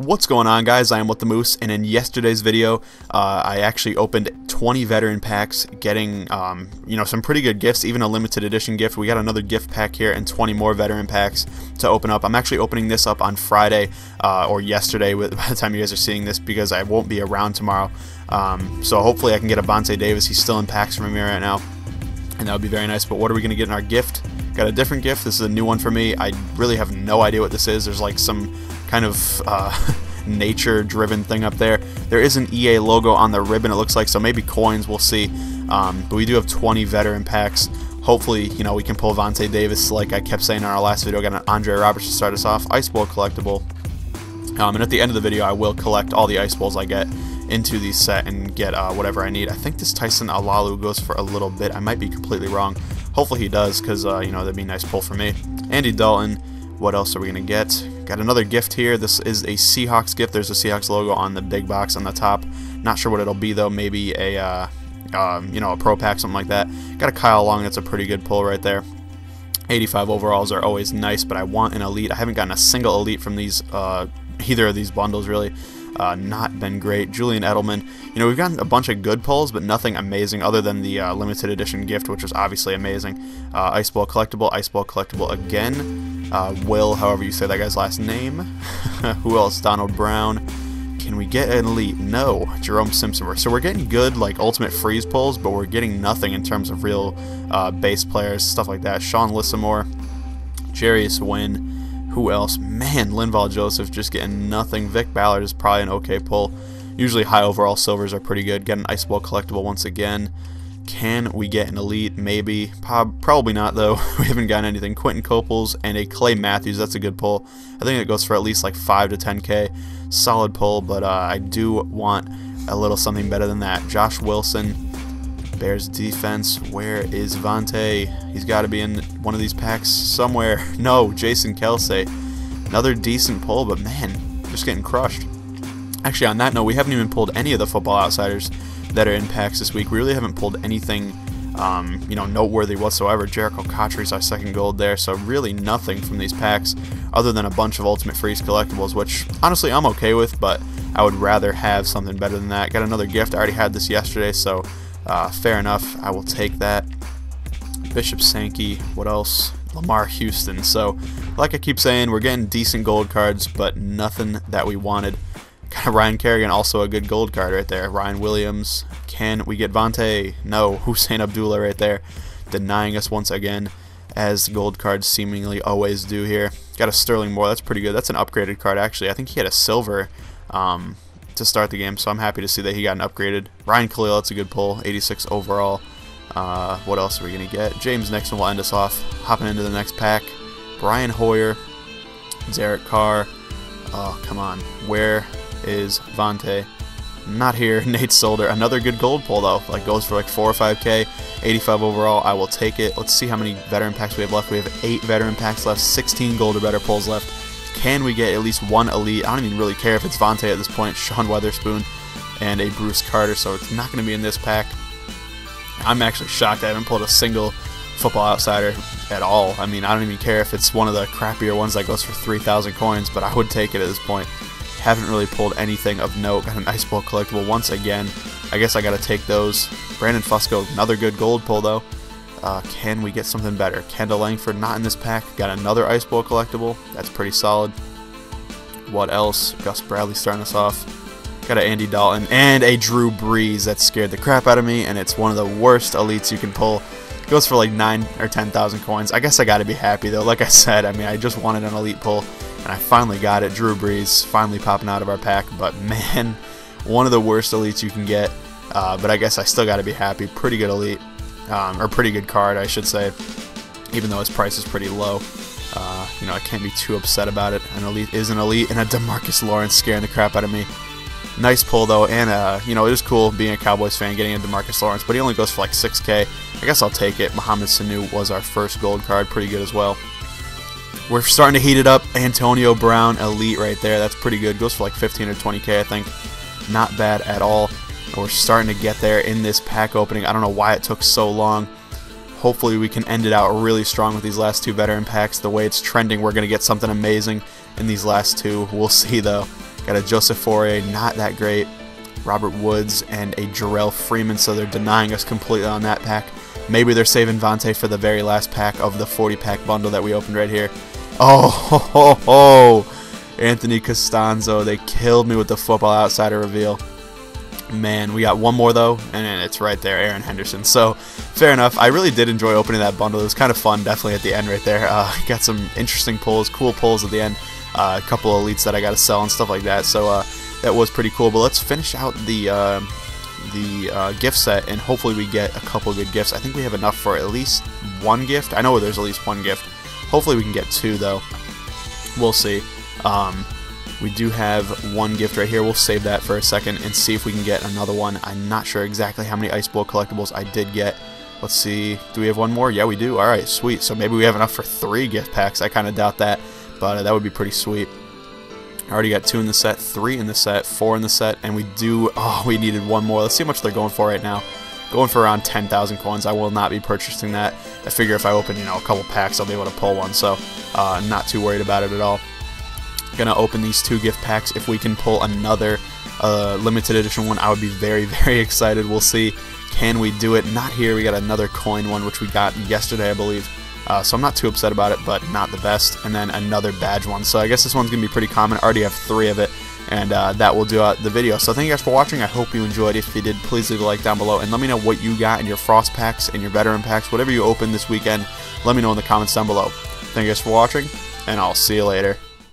What's going on guys, I am What The Moose, and in yesterday's video, uh, I actually opened 20 veteran packs, getting, um, you know, some pretty good gifts, even a limited edition gift. We got another gift pack here and 20 more veteran packs to open up. I'm actually opening this up on Friday, uh, or yesterday by the time you guys are seeing this, because I won't be around tomorrow. Um, so hopefully I can get a Vontae Davis, he's still in packs from me right now, and that would be very nice. But what are we going to get in our gift? Got a different gift, this is a new one for me. I really have no idea what this is. There's like some kind of uh, nature driven thing up there. There is an EA logo on the ribbon it looks like, so maybe coins, we'll see. Um, but we do have 20 veteran packs. Hopefully, you know, we can pull Vontae Davis like I kept saying in our last video. Got an Andre Roberts to start us off. Ice Bowl collectible. Um, and at the end of the video, I will collect all the Ice Bowls I get into the set and get uh, whatever I need. I think this Tyson Alualu goes for a little bit. I might be completely wrong. Hopefully he does, because, uh, you know, that'd be a nice pull for me. Andy Dalton. What else are we going to get? Got another gift here. This is a Seahawks gift. There's a Seahawks logo on the big box on the top. Not sure what it'll be though. Maybe a uh, um, you know a Pro Pack, something like that. Got a Kyle Long. That's a pretty good pull right there. 85 overalls are always nice, but I want an elite. I haven't gotten a single elite from these uh, either of these bundles really. Uh, not been great. Julian Edelman. You know, we've gotten a bunch of good pulls, but nothing amazing other than the uh, limited edition gift, which was obviously amazing. Uh, Ice Bowl collectible, Ice Bowl collectible again uh, Will, however you say that guy's last name. Who else? Donald Brown. Can we get an elite? No. Jerome Simpson. So we're getting good, like, ultimate freeze pulls, but we're getting nothing in terms of real uh, base players, stuff like that. Sean Lissemore, Jarius Wynn. Who else? Man, Linval Joseph just getting nothing. Vic Ballard is probably an okay pull. Usually high overall silvers are pretty good. Get an Ice Bowl collectible once again. Can we get an elite? Maybe. Probably not, though. we haven't gotten anything. Quinton Coples and a Clay Matthews. That's a good pull. I think it goes for at least like 5 to 10k. Solid pull, but uh, I do want a little something better than that. Josh Wilson, Bears defense. Where is Vontae? He's got to be in one of these packs somewhere. No, Jason Kelce. Another decent pull, but man, just getting crushed. Actually, on that note, we haven't even pulled any of the Football Outsiders that are in packs this week. We really haven't pulled anything, um, you know, noteworthy whatsoever. Jerricho Cotchery's our second gold there, so really nothing from these packs other than a bunch of Ultimate Freeze collectibles, which honestly I'm okay with, but I would rather have something better than that. Got another gift. I already had this yesterday, so uh, fair enough. I will take that. Bishop Sankey. What else? Lamar Houston. So, like I keep saying, we're getting decent gold cards, but nothing that we wanted. Ryan Kerrigan, also a good gold card right there. Ryan Williams. Can we get Vontae? No. Husain Abdullah right there. Denying us once again, as gold cards seemingly always do here. Got a Sterling Moore. That's pretty good. That's an upgraded card, actually. I think he had a silver um, to start the game, so I'm happy to see that he got an upgraded. Ryan Kalil, that's a good pull. 86 overall. Uh, what else are we going to get? James Nixon will end us off. Hopping into the next pack. Brian Hoyer. Derek Carr. Oh, come on. Where is Vontae. Not here. Nate Solder. Another good gold pull, though. Like, goes for like 4 or 5k. 85 overall. I will take it. Let's see how many veteran packs we have left. We have 8 veteran packs left. 16 gold or better pulls left. Can we get at least one elite? I don't even really care if it's Vontae at this point. Sean Weatherspoon and a Bruce Carter, so it's not going to be in this pack. I'm actually shocked I haven't pulled a single football outsider at all. I mean, I don't even care if it's one of the crappier ones that goes for 3,000 coins, but I would take it at this point. Haven't really pulled anything of note. Got an Ice Bowl collectible once again. I guess I got to take those. Brandon Fusco, another good gold pull though. Uh, can we get something better? Kendall Langford, not in this pack. Got another Ice Bowl collectible. That's pretty solid. What else? Gus Bradley starting us off. Got an Andy Dalton and a Drew Brees that scared the crap out of me, and it's one of the worst elites you can pull. Goes for like 9 or 10,000 coins. I guess I got to be happy though. Like I said, I mean, I just wanted an elite pull and I finally got it. Drew Brees finally popping out of our pack, but man, one of the worst elites you can get. Uh, but I guess I still got to be happy. Pretty good elite, um, or pretty good card, I should say, even though its price is pretty low. Uh, you know, I can't be too upset about it. An elite is an elite, and a Demarcus Lawrence scaring the crap out of me. Nice pull though, and uh, you know it is cool being a Cowboys fan getting a Demarcus Lawrence, but he only goes for like 6K. I guess I'll take it. Mohamed Sanu was our first gold card, pretty good as well. We're starting to heat it up. Antonio Brown, elite right there. That's pretty good. Goes for like 15 or 20k, I think. Not bad at all. We're starting to get there in this pack opening. I don't know why it took so long. Hopefully we can end it out really strong with these last two veteran packs. The way it's trending, we're going to get something amazing in these last two. We'll see, though. Got a Joseph Fauria, not that great. Robert Woods and a Jerrell Freeman, so they're denying us completely on that pack. Maybe they're saving Vontae for the very last pack of the 40 pack bundle that we opened right here. Oh, ho, ho, ho. Anthony Castonzo. they killed me with the football outsider reveal. Man, we got one more though, and it's right there, Aaron Henderson. So, fair enough. I really did enjoy opening that bundle. It was kind of fun, definitely at the end right there. Uh, got some interesting pulls, cool pulls at the end. Uh, a couple of elites that I got to sell and stuff like that. So uh, that was pretty cool. But let's finish out the uh, the gift set, and hopefully we get a couple good gifts. I think we have enough for at least one gift. I know there's at least one gift. Hopefully we can get two though. We'll see. Um, we do have one gift right here. We'll save that for a second and see if we can get another one. I'm not sure exactly how many Ice Bowl collectibles I did get. Let's see. Do we have one more? Yeah, we do. All right, sweet. So maybe we have enough for three gift packs. I kind of doubt that, but uh, that would be pretty sweet. I already got two in the set, three in the set, four in the set, and we do... Oh, we needed one more. Let's see how much they're going for right now. Going for around 10,000 coins. I will not be purchasing that. I figure if I open, you know, a couple packs, I'll be able to pull one, so uh, not too worried about it at all gonna open these two gift packs. If we can pull another uh, limited edition one, I would be very, very excited. We'll see. Can we do it? Not here. We got another coin one, which we got yesterday, I believe. Uh, so I'm not too upset about it, but not the best. And then another badge one. So I guess this one's going to be pretty common. I already have three of it. And uh, that will do out the video. So thank you guys for watching. I hope you enjoyed. If you did, please leave a like down below. And let me know what you got in your Frost packs and your Veteran packs. Whatever you opened this weekend, let me know in the comments down below. Thank you guys for watching. And I'll see you later.